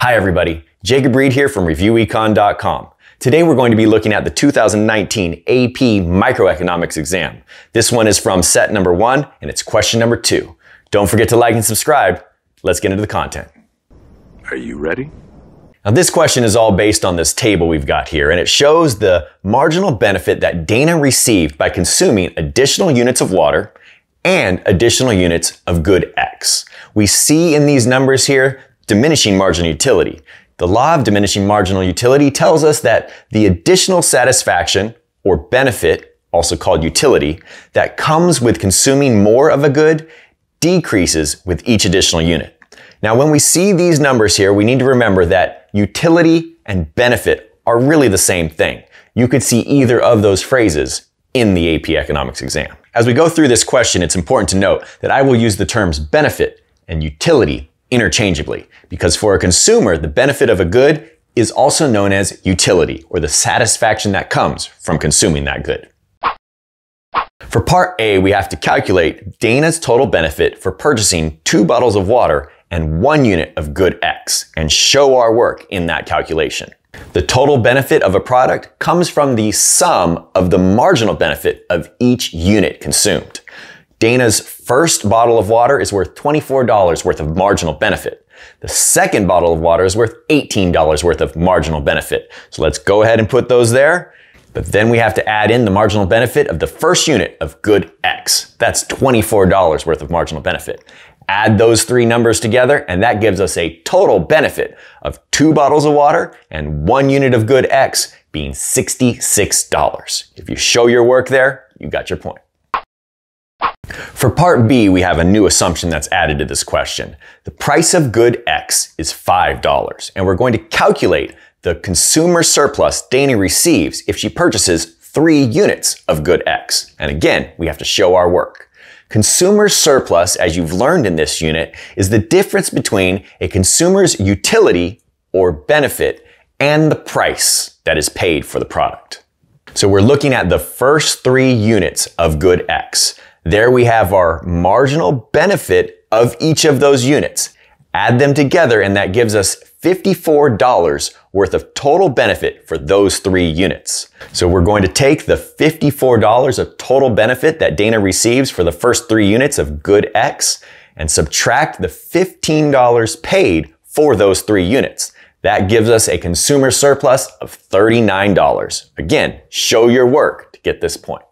Hi everybody, Jacob Reed here from ReviewEcon.com. Today we're going to be looking at the 2019 AP Microeconomics exam. This one is from set number one and it's question number two. Don't forget to like and subscribe. Let's get into the content. Are you ready? Now this question is all based on this table we've got here and it shows the marginal benefit that Dana received by consuming additional units of water and additional units of good X. We see in these numbers here diminishing marginal utility. The law of diminishing marginal utility tells us that the additional satisfaction or benefit, also called utility, that comes with consuming more of a good decreases with each additional unit. Now, when we see these numbers here, we need to remember that utility and benefit are really the same thing. You could see either of those phrases in the AP Economics exam. As we go through this question, it's important to note that I will use the terms benefit and utility interchangeably because for a consumer, the benefit of a good is also known as utility or the satisfaction that comes from consuming that good. For part A, we have to calculate Dana's total benefit for purchasing two bottles of water and one unit of good X and show our work in that calculation. The total benefit of a product comes from the sum of the marginal benefit of each unit consumed. Dana's first bottle of water is worth $24 worth of marginal benefit. The second bottle of water is worth $18 worth of marginal benefit. So let's go ahead and put those there. But then we have to add in the marginal benefit of the first unit of good X. That's $24 worth of marginal benefit. Add those three numbers together and that gives us a total benefit of two bottles of water and one unit of good X being $66. If you show your work there, you got your point. For part B, we have a new assumption that's added to this question. The price of good X is $5, and we're going to calculate the consumer surplus Dana receives if she purchases three units of good X. And again, we have to show our work. Consumer surplus, as you've learned in this unit, is the difference between a consumer's utility or benefit and the price that is paid for the product. So we're looking at the first three units of good X. There we have our marginal benefit of each of those units. Add them together and that gives us $54 worth of total benefit for those three units. So we're going to take the $54 of total benefit that Dana receives for the first three units of good X and subtract the $15 paid for those three units. That gives us a consumer surplus of $39. Again, show your work to get this point.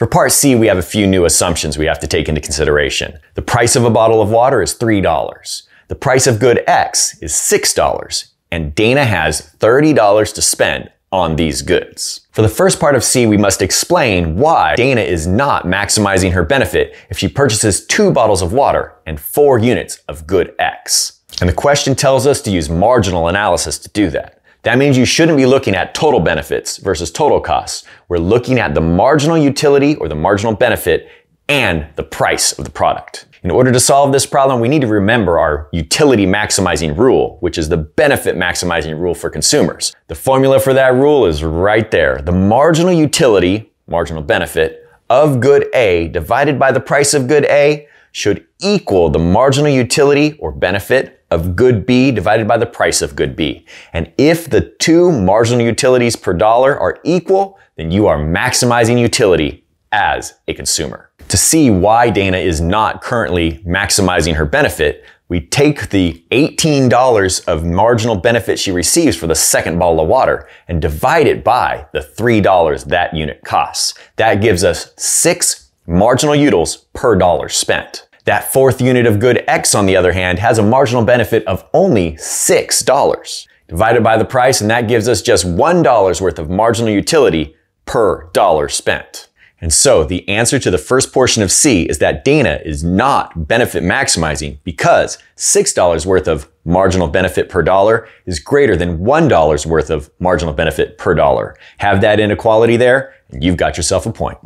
For part C, we have a few new assumptions we have to take into consideration. The price of a bottle of water is $3. The price of good X is $6. And Dana has $30 to spend on these goods. For the first part of C, we must explain why Dana is not maximizing her benefit if she purchases two bottles of water and four units of good X. And the question tells us to use marginal analysis to do that. That means you shouldn't be looking at total benefits versus total costs. We're looking at the marginal utility or the marginal benefit and the price of the product. In order to solve this problem, we need to remember our utility maximizing rule, which is the benefit maximizing rule for consumers. The formula for that rule is right there. The marginal utility, marginal benefit, of good A divided by the price of good A should equal the marginal utility or benefit of good B divided by the price of good B. And if the two marginal utilities per dollar are equal, then you are maximizing utility as a consumer. To see why Dana is not currently maximizing her benefit, we take the $18 of marginal benefit she receives for the second bottle of water and divide it by the $3 that unit costs. That gives us six marginal utils per dollar spent. That fourth unit of good X, on the other hand, has a marginal benefit of only $6. Divided by the price, and that gives us just $1 worth of marginal utility per dollar spent. And so the answer to the first portion of C is that Dana is not benefit maximizing because $6 worth of marginal benefit per dollar is greater than $1 worth of marginal benefit per dollar. Have that inequality there, and you've got yourself a point.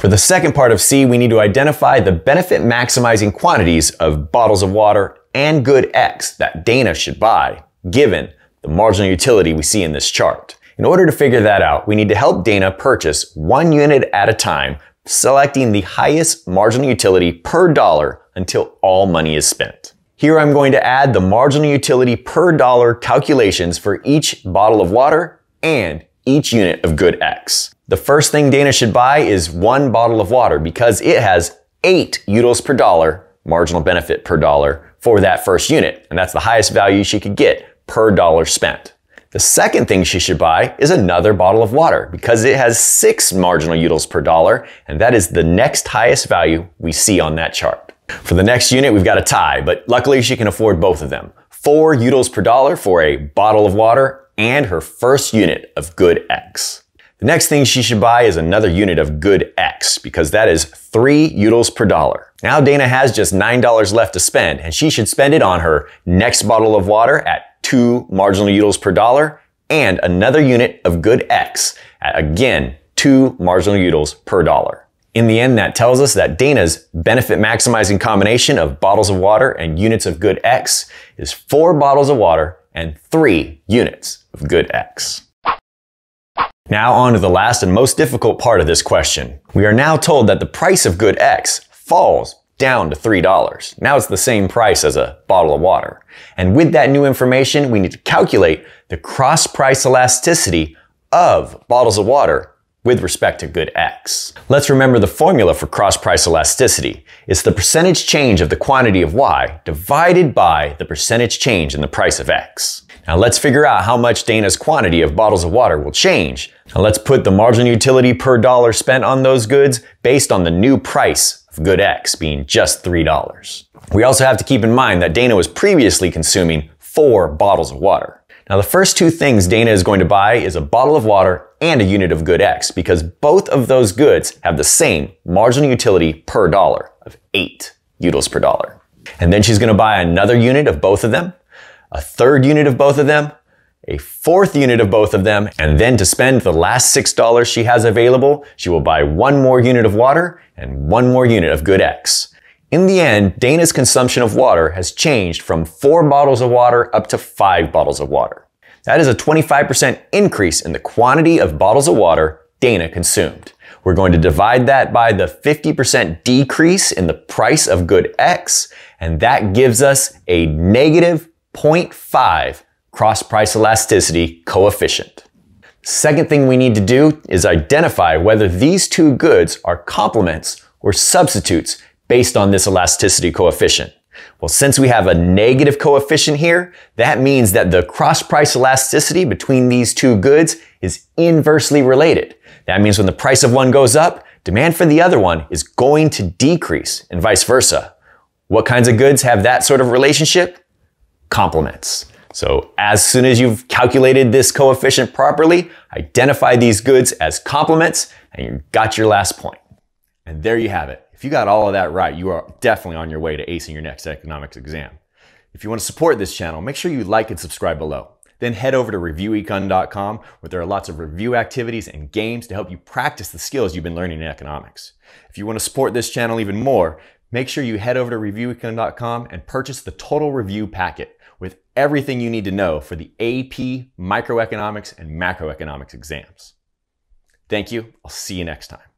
For the second part of C, we need to identify the benefit maximizing quantities of bottles of water and good X that Dana should buy, given the marginal utility we see in this chart. In order to figure that out, we need to help Dana purchase one unit at a time, selecting the highest marginal utility per dollar until all money is spent. Here I'm going to add the marginal utility per dollar calculations for each bottle of water and each unit of good X. The first thing Dana should buy is one bottle of water because it has 8 utils per dollar, marginal benefit per dollar, for that first unit. And that's the highest value she could get per dollar spent. The second thing she should buy is another bottle of water because it has 6 marginal utils per dollar, and that is the next highest value we see on that chart. For the next unit, we've got a tie, but luckily she can afford both of them. 4 utils per dollar for a bottle of water and her first unit of good X. The next thing she should buy is another unit of good X because that is 3 utils per dollar. Now Dana has just $9 left to spend and she should spend it on her next bottle of water at 2 marginal utils per dollar and another unit of good X at again 2 marginal utils per dollar. In the end, that tells us that Dana's benefit maximizing combination of bottles of water and units of good X is 4 bottles of water and 3 units of good X. Now on to the last and most difficult part of this question. We are now told that the price of good X falls down to $3. Now it's the same price as a bottle of water. And with that new information, we need to calculate the cross price elasticity of bottles of water with respect to good X. Let's remember the formula for cross price elasticity. It's the percentage change of the quantity of Y divided by the percentage change in the price of X. Now let's figure out how much Dana's quantity of bottles of water will change. Now let's put the marginal utility per dollar spent on those goods based on the new price of good X being just $3. We also have to keep in mind that Dana was previously consuming four bottles of water. Now the first two things Dana is going to buy is a bottle of water and a unit of good X because both of those goods have the same marginal utility per dollar of 8 utils per dollar. And then she's going to buy another unit of both of them, a third unit of both of them, a fourth unit of both of them, and then to spend the last $6 she has available, she will buy one more unit of water and one more unit of good X. In the end, Dana's consumption of water has changed from four bottles of water up to five bottles of water. That is a 25% increase in the quantity of bottles of water Dana consumed. We're going to divide that by the 50% decrease in the price of good X, and that gives us a negative 0.5 cross price elasticity coefficient. Second thing we need to do is identify whether these two goods are complements or substitutes based on this elasticity coefficient. Well, since we have a negative coefficient here, that means that the cross price elasticity between these two goods is inversely related. That means when the price of one goes up, demand for the other one is going to decrease and vice versa. What kinds of goods have that sort of relationship? Complements. So as soon as you've calculated this coefficient properly, identify these goods as complements and you've got your last point. And there you have it. If you got all of that right, you are definitely on your way to acing your next economics exam. If you want to support this channel, make sure you like and subscribe below. Then head over to reviewecon.com where there are lots of review activities and games to help you practice the skills you've been learning in economics. If you want to support this channel even more, make sure you head over to reviewecon.com and purchase the total review packet with everything you need to know for the AP, microeconomics, and macroeconomics exams. Thank you. I'll see you next time.